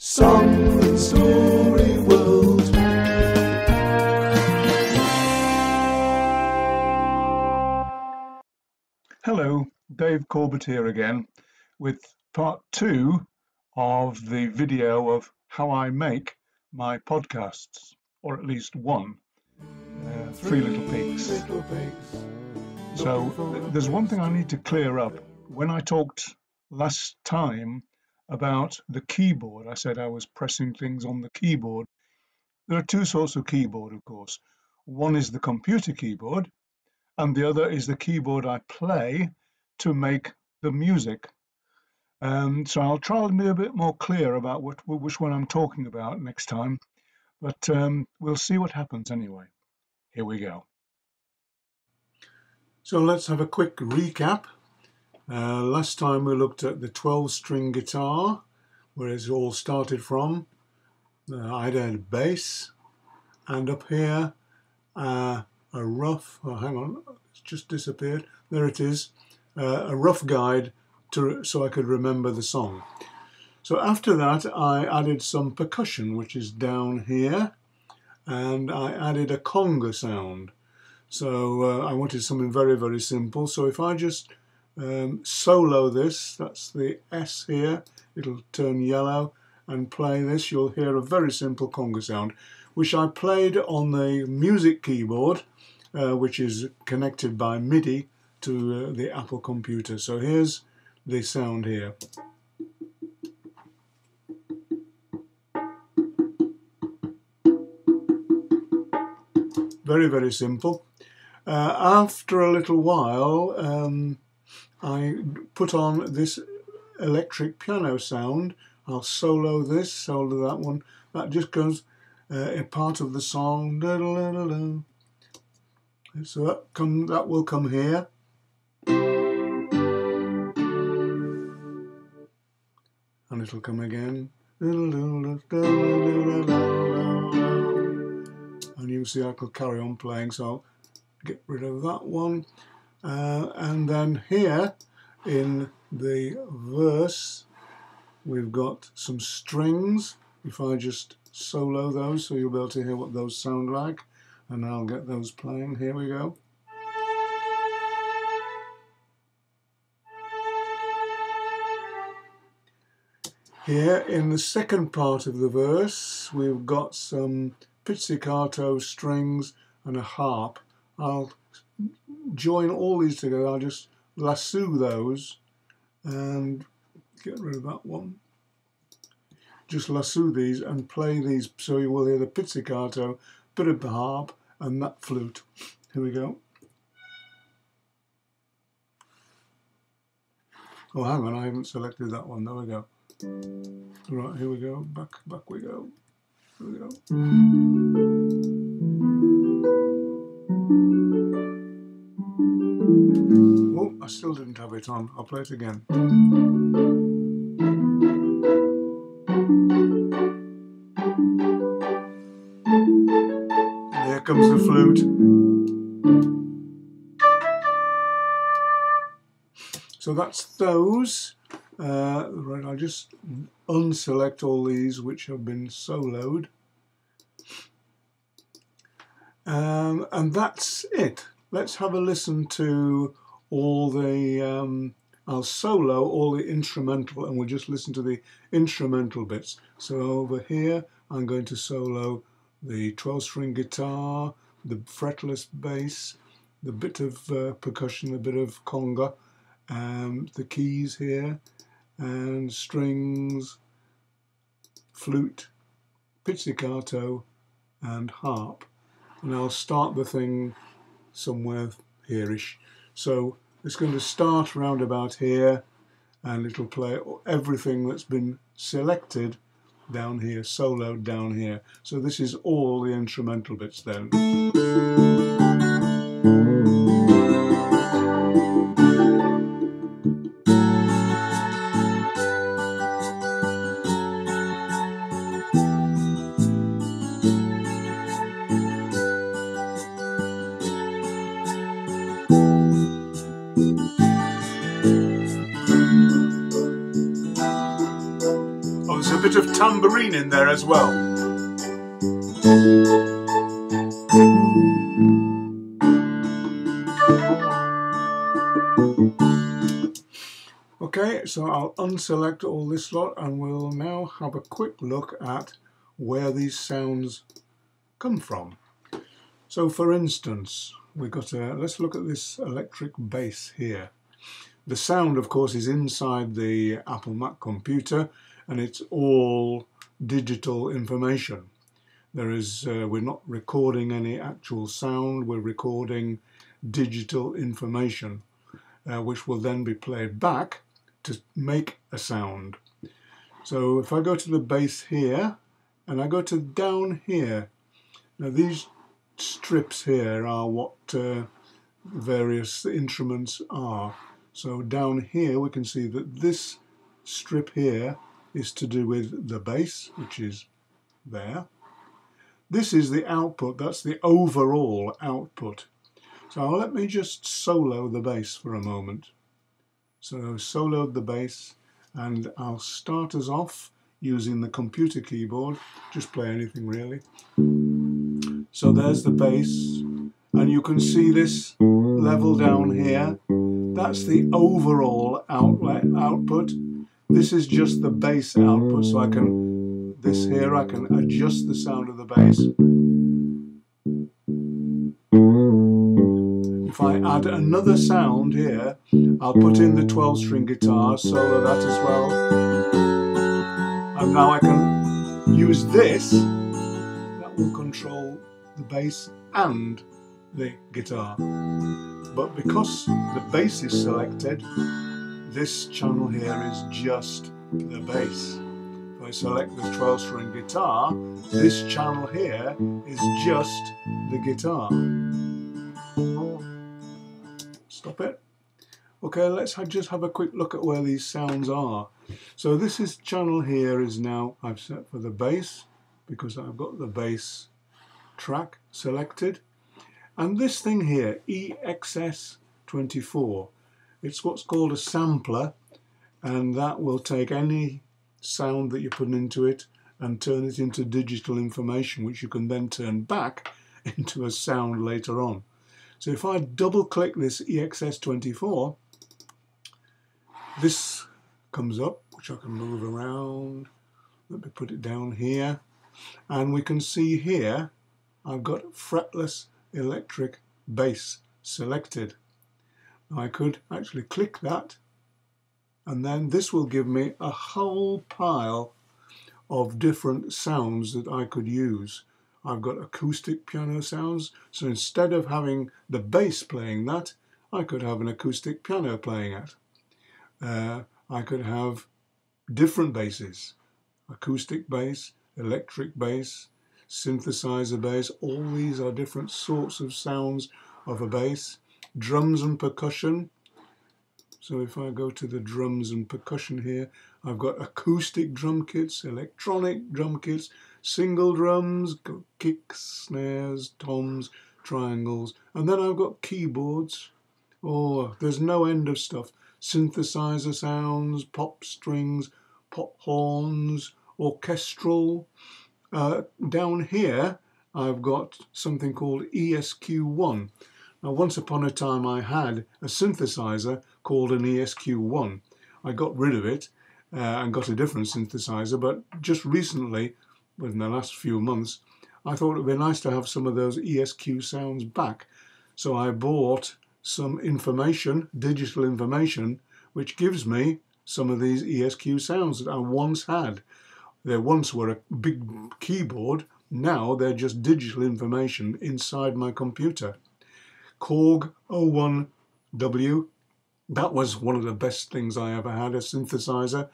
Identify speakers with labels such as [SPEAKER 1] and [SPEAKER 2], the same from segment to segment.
[SPEAKER 1] Song and Story World.
[SPEAKER 2] Hello, Dave Corbett here again with part two of the video of how I make my podcasts, or at least one, uh, Three Little Pigs.
[SPEAKER 1] Little pigs.
[SPEAKER 2] So th- there's one thing I need to clear up. When I talked last time about the keyboard, I said I was pressing things on the keyboard. There are two sorts of keyboard, of course. One is the computer keyboard, and the other is the keyboard I play to make the music. Um, so I'll try and be a bit more clear about what which one I'm talking about next time, but um, we'll see what happens anyway. Here we go.
[SPEAKER 3] So let's have a quick recap. Uh, last time we looked at the 12 string guitar, where it all started from. Uh, I a bass, and up here uh, a rough, oh, hang on, it's just disappeared. There it is, uh, a rough guide to so I could remember the song. So after that, I added some percussion, which is down here, and I added a conga sound. So uh, I wanted something very, very simple. So if I just um, solo this, that's the S here, it'll turn yellow, and play this, you'll hear a very simple conga sound, which I played on the music keyboard, uh, which is connected by MIDI to uh, the Apple computer. So here's the sound here. Very, very simple. Uh, after a little while, um, I put on this electric piano sound. I'll solo this, solo that one. That just goes uh, a part of the song. Da-da-da-da-da. So that come that will come here. And it'll come again. And you'll see I could carry on playing. So I'll get rid of that one. Uh, and then here in the verse, we've got some strings. If I just solo those, so you'll be able to hear what those sound like, and I'll get those playing. Here we go. Here in the second part of the verse, we've got some pizzicato strings and a harp. I'll join all these together. I'll just lasso those and get rid of that one. Just lasso these and play these so you will hear the pizzicato, bit of the harp and that flute. Here we go. Oh, hang on, I haven't selected that one. There we go. Right, here we go. Back, back we go. Here we go. Oh, I still didn't have it on. I'll play it again. And here comes the flute. So that's those. Uh, right, I'll just unselect all these which have been soloed. Um, and that's it. Let's have a listen to all the, um, I'll solo all the instrumental and we'll just listen to the instrumental bits. So over here, I'm going to solo the 12 string guitar, the fretless bass, the bit of uh, percussion, a bit of conga, um, the keys here, and strings, flute, pizzicato, and harp. And I'll start the thing somewhere here-ish. So it's going to start round about here and it'll play everything that's been selected down here, soloed down here. So this is all the instrumental bits then. Oh, there's a bit of tambourine in there as well. Okay, so I'll unselect all this lot and we'll now have a quick look at where these sounds come from. So for instance, we've got a, let's look at this electric bass here. The sound of course is inside the Apple Mac computer and it's all digital information. There is, uh, we're not recording any actual sound, we're recording digital information uh, which will then be played back to make a sound. So if I go to the bass here and I go to down here, now these strips here are what uh, various instruments are. So down here we can see that this strip here is to do with the bass, which is there. This is the output, that's the overall output. So let me just solo the bass for a moment. So soloed the bass and I'll start us off using the computer keyboard, just play anything really. So there's the bass and you can see this level down here. That's the overall outlet output. This is just the bass output so I can, this here I can adjust the sound of the bass. If I add another sound here, I'll put in the 12 string guitar, solo that as well. And now I can use this, that will control the bass and the guitar. But because the bass is selected, this channel here is just the bass. If I select the 12 string guitar, this channel here is just the guitar. Stop it. Okay, let's just have a quick look at where these sounds are. So this is channel here is now I've set for the bass because I've got the bass track selected. And this thing here, EXS24, it's what's called a sampler and that will take any sound that you put into it and turn it into digital information which you can then turn back into a sound later on. So if I double click this EXS24, this comes up, which I can move around. Let me put it down here. And we can see here, I've got fretless electric bass selected. I could actually click that and then this will give me a whole pile of different sounds that I could use. I've got acoustic piano sounds, so instead of having the bass playing that, I could have an acoustic piano playing it. Uh, I could have different basses, acoustic bass, electric bass, synthesizer bass, all these are different sorts of sounds of a bass. Drums and percussion, so if I go to the drums and percussion here, I've got acoustic drum kits, electronic drum kits, single drums, kicks, snares, toms, triangles, and then I've got keyboards. Oh, there's no end of stuff. Synthesizer sounds, pop strings, pop horns, orchestral. Uh, down here, I've got something called ESQ1. Now, once upon a time, I had a synthesizer called an ESQ1. I got rid of it uh, and got a different synthesizer, but just recently, within the last few months, I thought it would be nice to have some of those ESQ sounds back. So I bought some information, digital information, which gives me some of these ESQ sounds that I once had. They once were a big keyboard, now they're just digital information inside my computer. Korg 01W that was one of the best things I ever had, a synthesizer.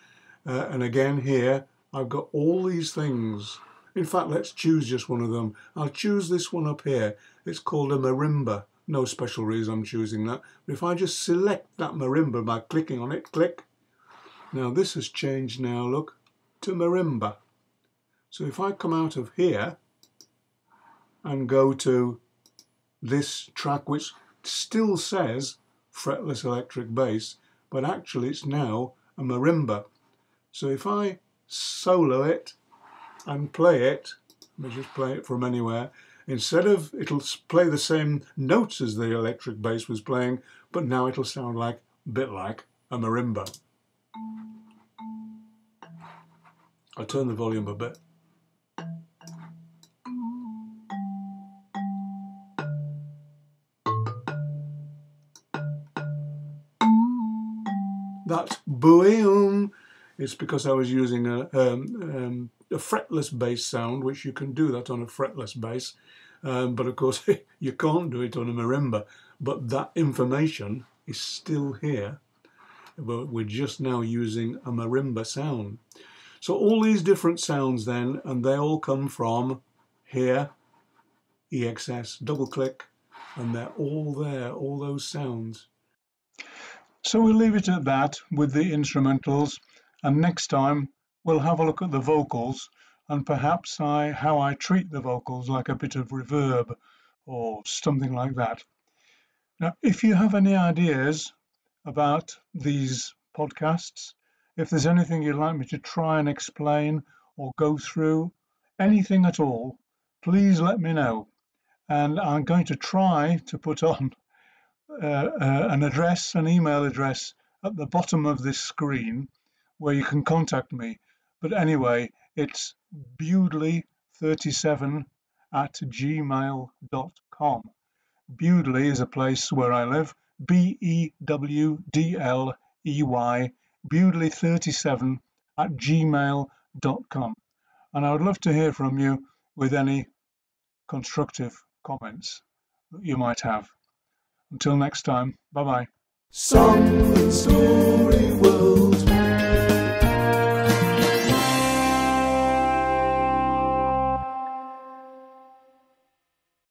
[SPEAKER 3] Uh, and again here, I've got all these things. In fact, let's choose just one of them. I'll choose this one up here. It's called a marimba. No special reason I'm choosing that. But if I just select that marimba by clicking on it, click. Now this has changed now, look, to marimba. So if I come out of here and go to this track, which still says fretless electric bass, but actually it's now a marimba. So if I solo it,
[SPEAKER 4] and play it, let me just play it from anywhere, instead of it'll play the same notes as the electric bass was playing, but now it'll sound like a bit like a marimba. I'll turn the volume a bit. That boom is because I was using a, um, um, a fretless bass sound, which you can do that on a fretless bass. Um, but of course, you can't do it on a marimba. But that information is still here. But we're just now using a marimba sound. So all these different sounds then, and they all come from here, EXS, double click, and they're all there, all those sounds.
[SPEAKER 3] So we'll leave it at that with the instrumentals and next time we'll have a look at the vocals and perhaps I, how I treat the vocals like a bit of reverb or something like that. Now, if you have any ideas about these podcasts, if there's anything you'd like me to try and explain or go through, anything at all, please let me know. And I'm going to try to put on uh, uh, an address, an email address at the bottom of this screen where you can contact me. But anyway, it's bewdley37 at gmail.com. Bewdley is a place where I live, B E W D L E Y, bewdley37 at gmail.com. And I would love to hear from you with any constructive comments that you might have. Until next time, bye bye.